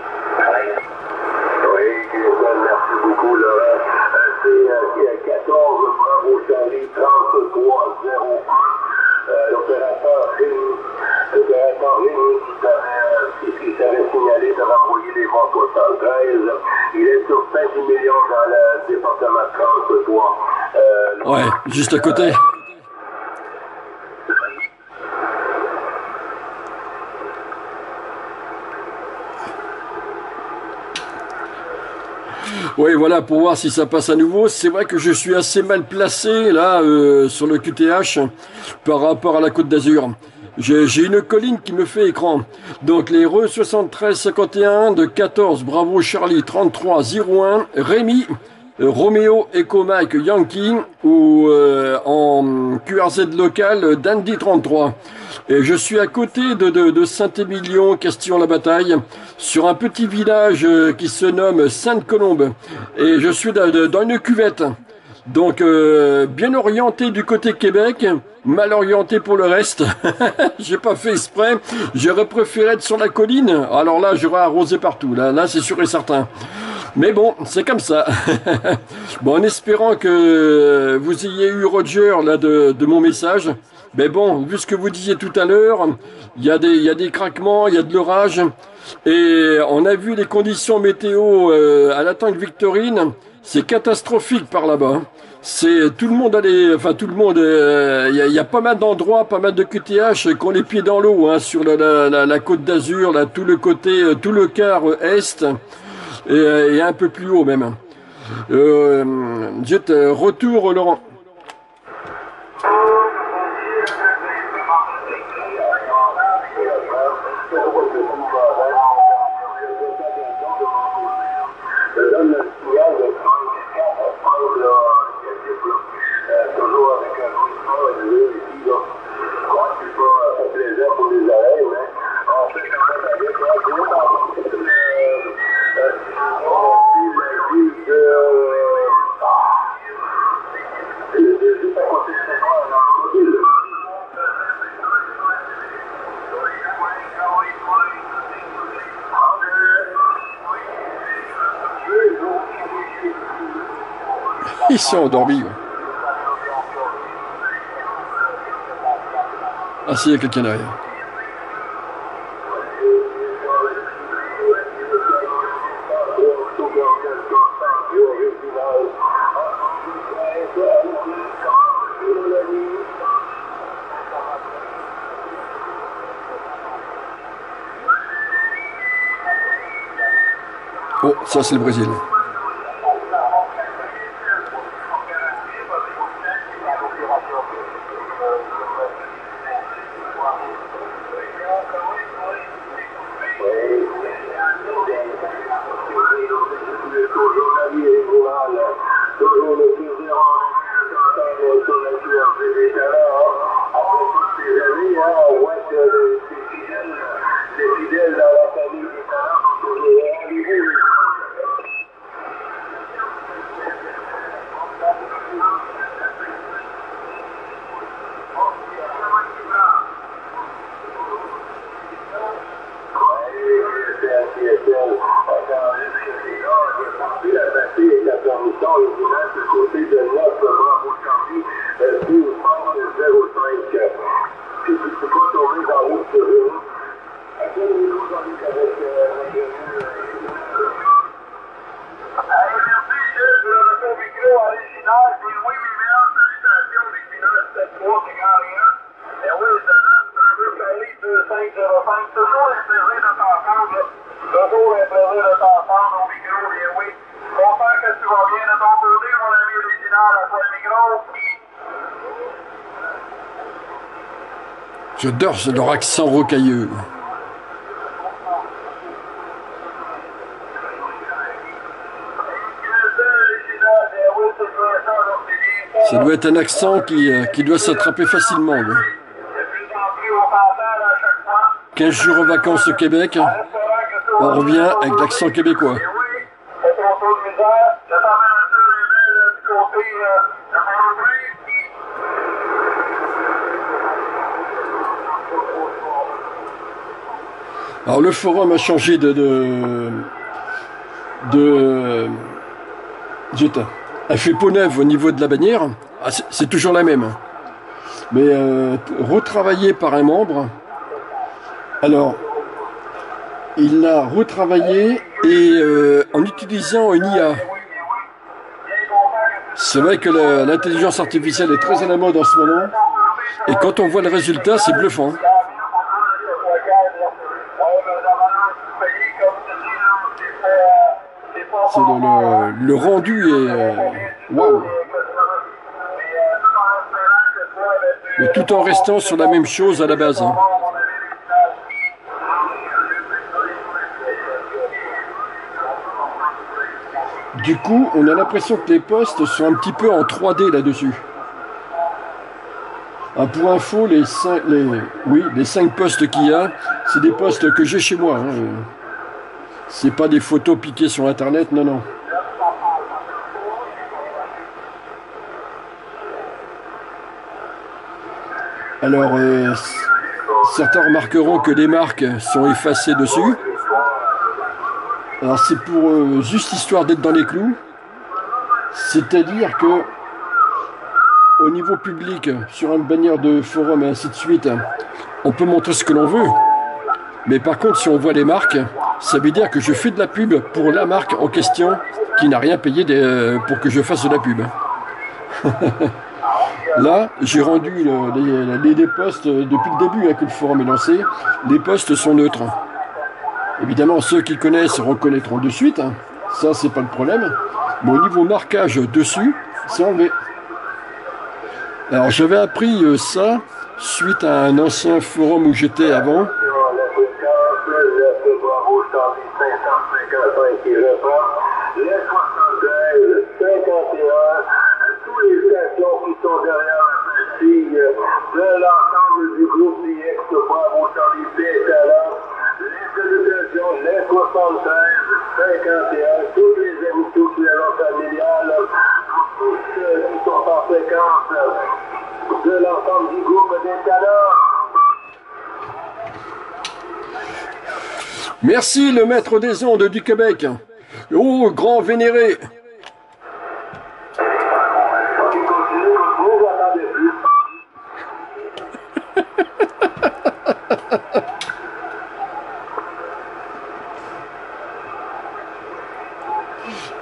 Oui, merci beaucoup, Laurent. Euh, C'est euh, 14, Bravo Charlie, 33 01. Euh, L'opérateur Rémi, l'opérateur Rémi qui t'avait signalé d'avoir envoyé les voix 73. Il est sur 5 millions dans le département de 33. Euh, Ouais, juste à côté. Oui, voilà, pour voir si ça passe à nouveau. C'est vrai que je suis assez mal placé, là, euh, sur le QTH, par rapport à la Côte d'Azur. J'ai une colline qui me fait écran. Donc les RE 73 51 de 14, Bravo Charlie 33 01, Rémi, Roméo Echo Yankee ou euh, en QRZ local Dandy 33. Et je suis à côté de, de, de Saint-Émilion, Castillon-la-Bataille, sur un petit village euh, qui se nomme Sainte-Colombe. Et je suis dans une cuvette. Donc euh, bien orienté du côté Québec, mal orienté pour le reste. J'ai pas fait exprès. J'aurais préféré être sur la colline. Alors là, j'aurais arrosé partout. Là, là, c'est sûr et certain. Mais bon, c'est comme ça. bon, en espérant que vous ayez eu Roger là de, de mon message. Mais bon, vu ce que vous disiez tout à l'heure, il y a des, y a des craquements, il y a de l'orage, et on a vu les conditions météo euh, à la tank Victorine. C'est catastrophique par là-bas. C'est tout le monde allait, enfin tout le monde. euh, Il y, a, il y a pas mal d'endroits, pas mal de QTH qui ont les pieds dans l'eau hein, sur la, côte d'Azur, là tout le côté, euh, tout le quart euh, est et, euh, un peu plus haut même. Euh, euh, retour Laurent. Je donne le signal de 34 à 30, là, euh, toujours avec un jouissement élevé ici, là. Moi, je suis pas, ça fait plaisir pour les oreilles, mais on fait quand même avec, là, gros, dans le, euh, euh, on dit lundi de, euh, ah, c'est c'est juste à côté de chez moi, là, en ville. Endormis. ouais. Ah si, il y a quelqu'un derrière. Oh, ça c'est le Brésil. Toujours la vie est rurale, toujours le plaisir en s'entendre sur la QRV des talents. Après toutes ces années, hein, on voit que les fidèles, les fidèles dans la famille des talents sont toujours au rendez-vous. Hey, merci, Gilles, pour le retour micro original. Puis oui, mes meilleures salutations des finales 7-3 qui gagnent rien. Et oui, c'est ça, Bravo Charlie 2505. Toujours un plaisir de t'entendre. là. Toujours un plaisir de t'entendre au micro, bien oui. Content que tu vas bien de ton côté, mon ami original, à toi le micro. J'adore ce- leur accent rocailleux. ça, doit être un accent qui, euh, qui doit s'attraper facilement. là. De plus en plus, on t'entend à chaque fois. 15 jours en vacances au Québec, on revient avec l'accent québécois. Et oui, c'est ton taux de misère. La température est belle euh, du côté euh, de Port-au-Prince. Alors le forum a changé de de Zut. a fait peau neuve au niveau de la bannière. Ah, c'est- toujours la même, mais euh, retravaillée par un membre. Alors il l'a retravaillé et euh, en utilisant une IA. C'est vrai que l'intelligence artificielle est très à la mode en ce moment. Et quand on voit le résultat, c'est bluffant. C'est le, le- rendu est euh, waouh. Mais tout en restant sur la même chose à la base. hein. Du coup, on a l'impression que les postes sont un petit peu en 3D là-dessus. Ah, pour info, les 5, les, cinq postes qu'il y a, c'est des postes que j'ai chez moi. hein. C'est pas des photos piquées sur Internet, non, non. Alors, euh, certains remarqueront que les marques sont effacées dessus. Alors, c'est pour euh, juste histoire d'être dans les clous. C'est-à-dire que au niveau public, sur une bannière de forum et ainsi de suite, on peut montrer ce que l'on veut. Mais par contre, si on voit les marques, ça veut dire que je fais de la pub pour la marque en question qui n'a rien payé euh, pour que je fasse de la pub. Là, j'ai rendu le- les, les- les postes euh, depuis le début hein, que le forum est lancé. Les postes sont neutres. Évidemment, ceux qui connaissent reconnaîtront de suite. hein. Ça, c'est pas le problème. Mais au niveau marquage dessus, c'est enlevé. Alors, j'avais appris euh, ça suite à un ancien forum où j'étais avant. Les 73, 51, tous les stations qui sont derrière la pastille de l'ensemble du groupe DX Bravo Charlie P est là. Les salutations, les 73, 51, toutes les amis, toutes les rangs familiales, tous ceux qui sont en fréquence de l'ensemble du groupe des talents. Merci le maître des ondes du Québec. Oh, grand vénéré.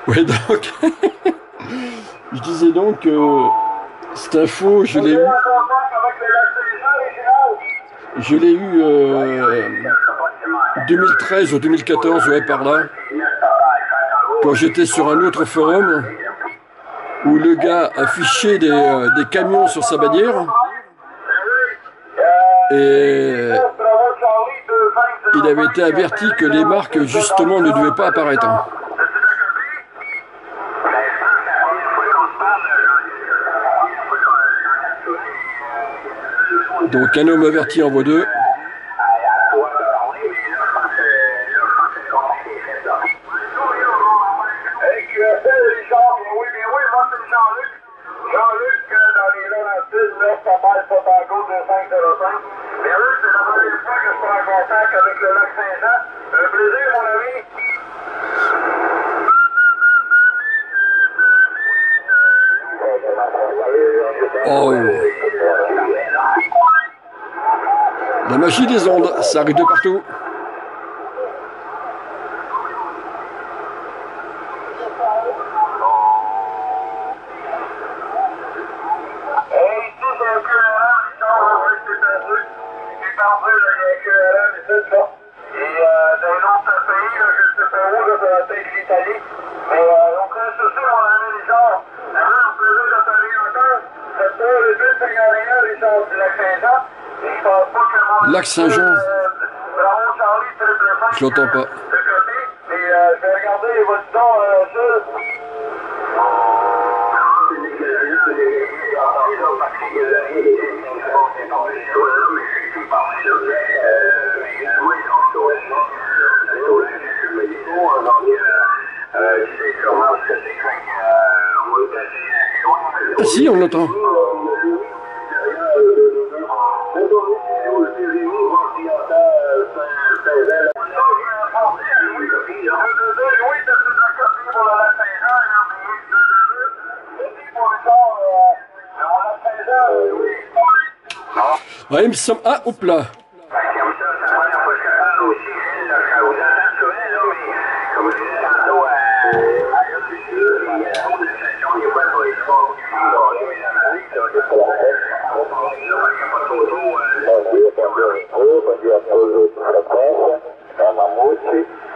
Oui, donc. je disais donc que cette info, je l'ai eu. Je l'ai eu euh, 2013 ou 2014, ouais, par là. Quand j'étais sur un autre forum où le gars affichait des, euh, des camions sur sa bannière et il avait été averti que les marques justement ne devaient pas apparaître. Donc un homme averti en vaut deux. Hey, QSL, Richard, bien oui, bien oui, moi c'est Jean-Luc. Jean-Luc, euh, dans les Laurentides, là, ça parle Potago 2505. Mais eux, c'est la première fois que je suis en contact avec le lac Saint-Jean. Un plaisir, mon ami. Oh. La magie des ondes, ça arrive de partout. Hey, ici, c'est un QRM, Richard, oui, c'est perdu. C'est perdu, là, il y a un QRM ici, là. Et euh, d'un autre pays, là, je ne sais pas où, là, ça va être l'Italie. Mais euh, donc, un souci, mon ami Richard. Vraiment, un plaisir de te parler encore. C'est pour le 851, Richard, du lac Saint-Jean. Et je pense pas que mon... Lac Saint-Jean. Euh, bravo, Charlie, triple cinq. Je l'entends dia, Rico. Bom dia a todos os frequência. É uma multi, unidade 07.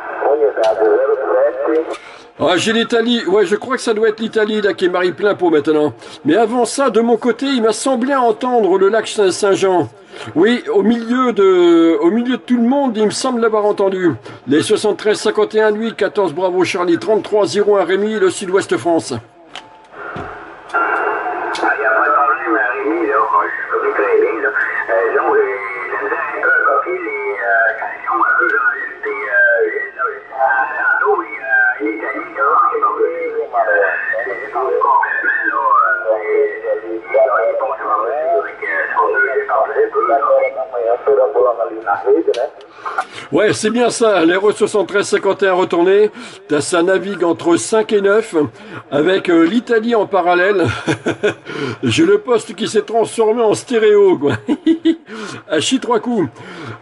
Ah, j'ai l'Italie. Ouais, je crois que ça doit être l'Italie là qui est Marie plein pot maintenant. Mais avant ça, de mon côté, il m'a semblé entendre le lac Saint- Saint-Jean. Oui, au milieu de, au milieu de tout le monde, il me semble l'avoir entendu. Les 73 51 lui, 14 Bravo Charlie, 33 01 Rémi, le Sud-Ouest France. Ah, Il n'y a pas de problème, Rémi, là. Moi, je connais très bien, là. Euh, donc, j'ai j'ai mis un peu à copier les euh, cantions, un peu, là. Des, euh, Gilles, là. Euh, Tantôt, il euh, l'Italie, là, qui est donc, euh, c'est complètement, là. euh, et- et- Il est pas sur avec euh, ce qu'on a parlé un peu, là. Amanhã, perambulando ali na rede, né? Ouais, c'est bien ça, l'Euro 73 51 retourné. T'as- Ça navigue entre 5 et 9 avec euh, l'Italie en parallèle. J'ai le poste qui s'est transformé en stéréo, quoi. à chi coups.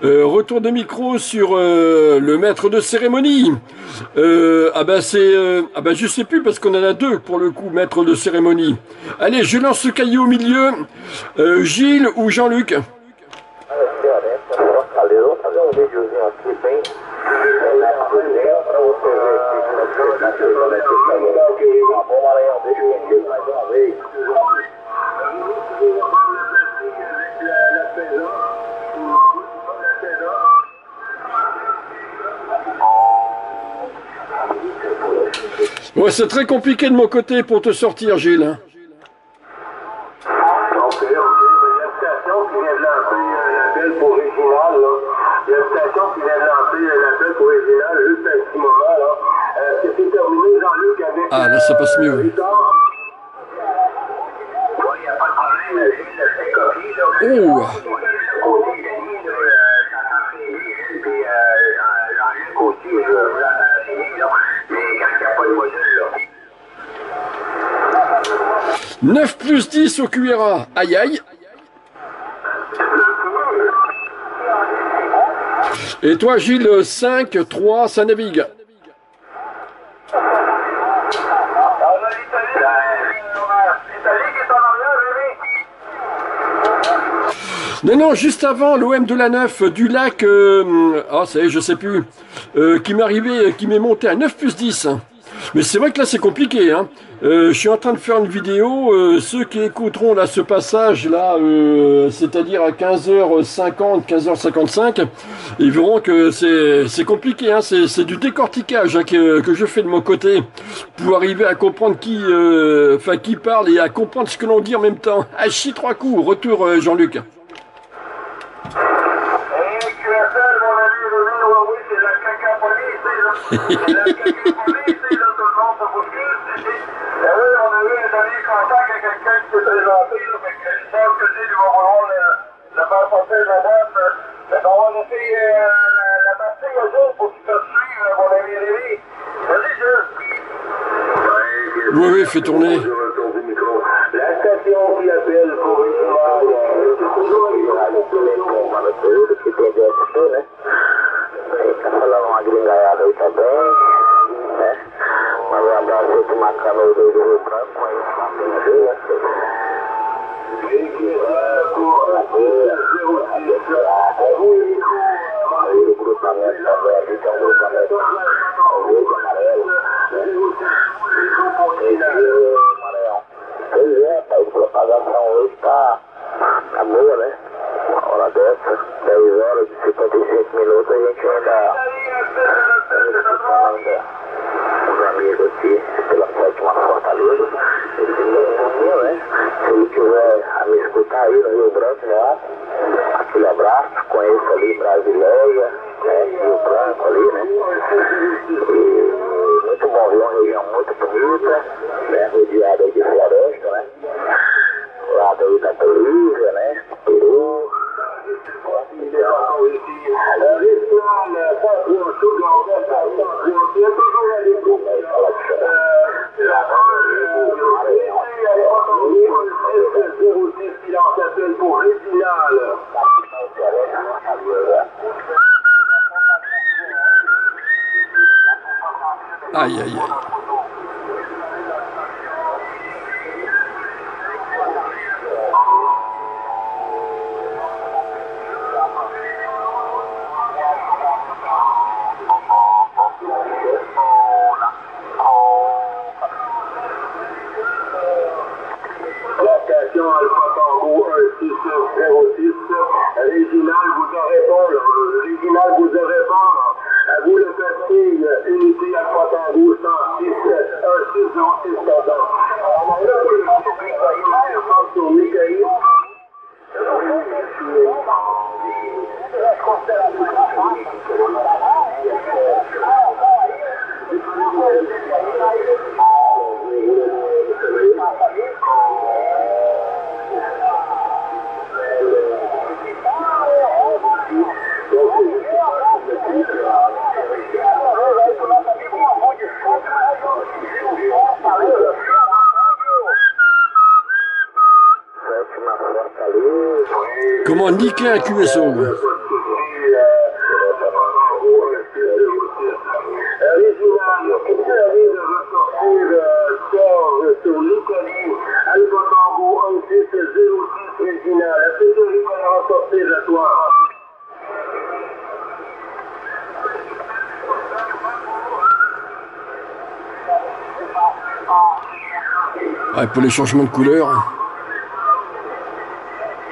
Euh, retour de micro sur euh, le maître de cérémonie. Ah bah c'est, ah bah je sais plus parce qu'on en a deux pour le coup, maître de cérémonie. Allez, je lance ce caillou au milieu. Gilles ou Jean-Luc? Ouais, c'est très compliqué de mon côté pour te sortir, Gilles. Euh. Ah, là, ça passe mieux. Là. 9 plus 10 au QRA. Aïe aïe. Et toi, Gilles, 5, 3, ça navigue. On a l'Italie, l'Italie qui est en arrière, Rémi. Non, juste avant, l'OM de la 9 du lac, euh, ah, ça y est, je sais plus, euh, qui m'est arrivé, qui m'est monté à 9 plus 10. Mais c'est vrai que là, c'est compliqué. Hein. Euh, je suis en train de faire une vidéo. euh, ceux qui écouteront là ce passage-là, euh, c'est-à-dire à 15h50, 15h55, ils verront que c'est compliqué. Hein. C'est du décortiquage hein, que, que je fais de mon côté pour arriver à comprendre qui, euh, enfin qui parle et à comprendre ce que l'on dit en même temps. À chi trois coups. Retour, euh, Jean-Luc. Oui, oui, fais tourner. La station qui appelle pour Réginal, Pois é, pai, propagação hoje tá, tá boa, né? Uma hora dessa, 10 horas e 55 minutos, a gente ainda ainda os amigos aqui Pour les changements de couleur.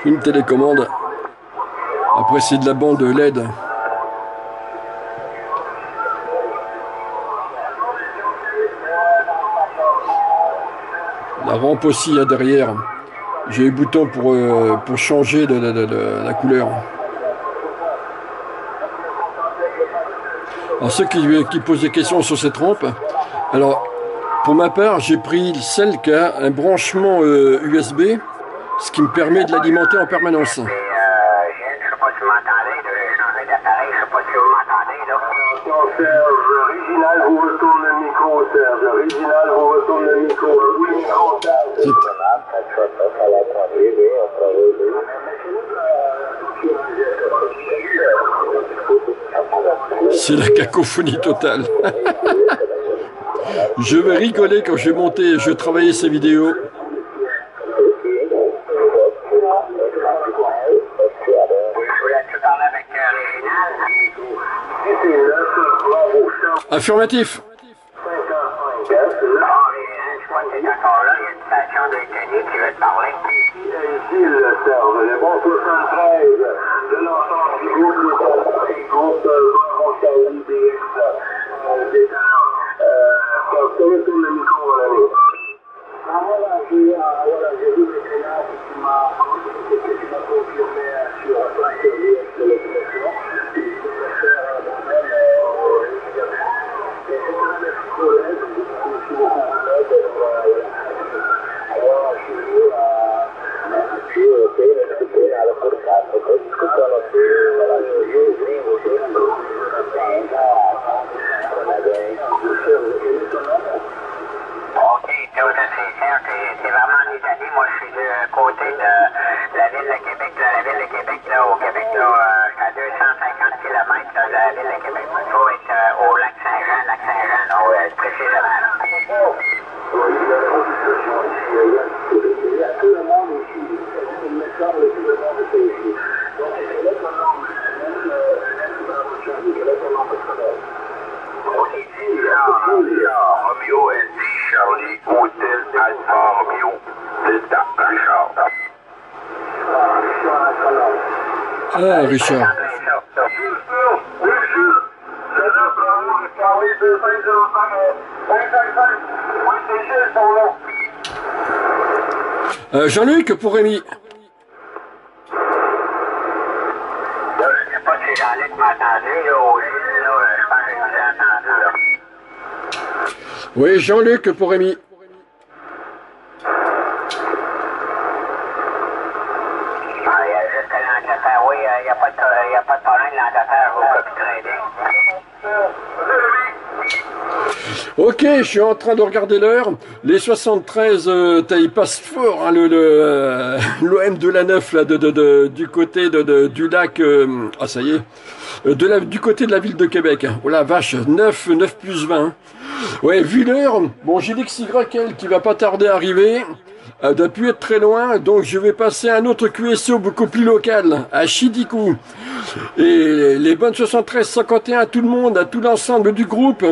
Une télécommande. Après, c'est de la bande LED. La rampe aussi là derrière. J'ai les boutons pour, euh, pour changer de, de- de- de la couleur. Alors ceux qui, qui posent des questions sur cette rampe, alors pour ma part j'ai pris celle qui a un branchement euh, USB, ce qui me permet de l'alimenter en permanence. C'est- la cacophonie totale. je vais rigoler quand je monter et je vais travailler ces vidéos. Je voulais-tu parler avec euh, Réginal? Si c'est neuf, bravo Charles, Affirmatif. 55, Ah, Réginal, je crois que t'es encore là, il y a une station de Tony qui veut te parler. Gilles Serge, le bon 73 de l'ensemble du groupe, du groupe euh, Bravo Charlie BX, euh, des talents. Euh, Serge, tu retournes le micro mon ami. Ah voilà, j'ai ah, voilà, j'ai vu le client qui m'a qui m'a confirmé euh, sur la série de l'application. Il devrait faire euh, moi-même euh, immédiatement. Et c'est un de mes collègues, donc je suis beaucoup de collègues, euh, voilà. Alors, je suis venu à sì, ok, perché alla portata, questo sono più la giuria, sì, la tenda, con la Ok, t'es au Saint-Cyr, t'es t'es vraiment en Italie. Moi, je suis du côté de la ville de Québec. là. La ville de Québec, là, au Québec, là, euh, à 250 km de la ville de Québec. Il faut être euh, au lac Saint-Jean, lac Saint-Jean, ouais, précisément. là. Il y a tout le monde ici. Il me semble que tout le monde est ici. Donc, c'est là qu'on a même le Bravo Charlie, c'est là qu'on a Romeo LD Charlie Hotel Alpha Romeo Delta Richard. Ah, Richard. Euh, Jean-Luc pour Rémi. Là, je sais pas si Jean-Luc m'entendait, là, au Gilles, là, euh, je pense que je vous ai entendu, là. Oui, Jean-Luc pour Rémi. Ah, il y a juste l'enquêteur, oui, il n'y a, pas de- y a pas de problème, l'enquêteur au copy trading. Ok, je suis en train de regarder l'heure. Les 73, euh, t'as- il passe fort, hein, le, euh, l'OM de la 9, là, du côté du lac. euh, ah, ça y est. euh, du côté de la ville de Québec. Oh la vache, 9, 9 plus 20. Ouais, vu l'heure, bon, j'ai l'XYL qui va pas tarder à arriver. Euh, être très loin, donc je vais passer à un autre QSO beaucoup plus local, à Chidikou. Et les bonnes 73, 51 à tout le monde, à tout l'ensemble du groupe,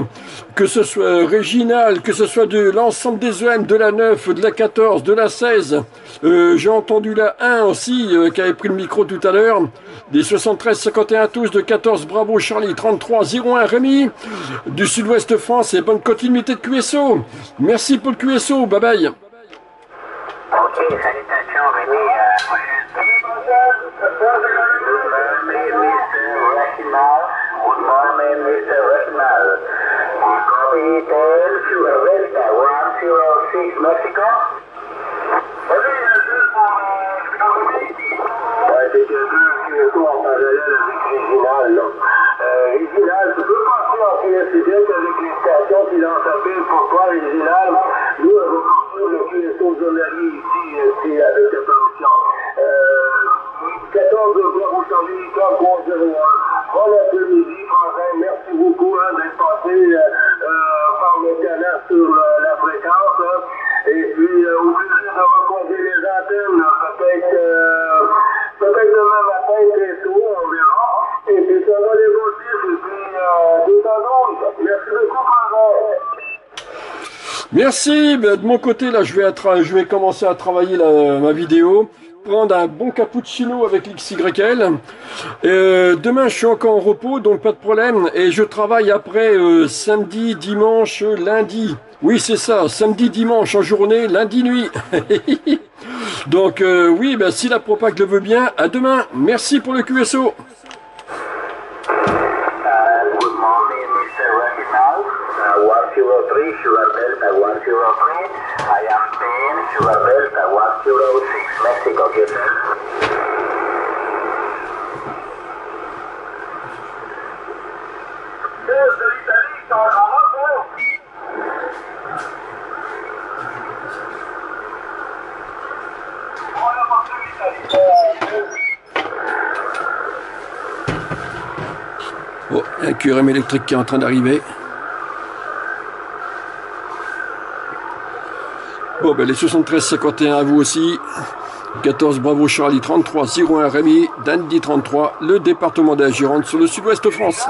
que ce soit Réginal, que ce soit de l'ensemble des EM, de la 9, de la 14, de la 16. Euh, J'ai entendu la 1 aussi, euh, qui avait pris le micro tout à l'heure. Des 73, 51 tous, de 14, bravo Charlie, 33, 01 Rémi, du sud-ouest France, et bonne continuité de QSO. Merci pour le QSO, bye bye. Ok, salutations Rémi. Euh, Mr. Rachimal. Good morning, Mr. Rachimal. Uh, copy Hotel Sugar Delta 106 Mexico. Ouais, c'est que deux QSO en parallèle avec. Euh, tu peux passer en avec les stations qui lancent appel pour toi, Réginal. Nous, on poursuivre le QSO journalier ici, ici avec ta permission. Euh, 14 Bravo Charlie, 4301. Bon après-midi, Français. Merci beaucoup hein, d'être passé euh, euh, par le canal sur euh, la fréquence. hein. Et puis, euh, plaisir de reconduire les antennes, peut-être euh, peut-être demain matin, Merci. De mon côté, là, je vais, je vais commencer à travailler la- ma vidéo. Prendre un bon cappuccino avec l'XYL. Euh, demain, je suis encore en repos, donc pas de problème. Et je travaille après euh, samedi, dimanche, lundi. Oui, c'est ça. Samedi, dimanche en journée, lundi nuit. donc euh, oui, ben, si la propague le veut bien, à demain. Merci pour le QSO. 3, Sugar Delta 103. I am 10, Sugar Delta 106, Mexico, Bon, il y a un QRM électrique qui est en train d'arriver. Bon, ben les 73-51 à vous aussi. 14 Bravo Charlie 33 01 Rémi, Dandy 33, le département de la Gironde sur le sud-ouest de France.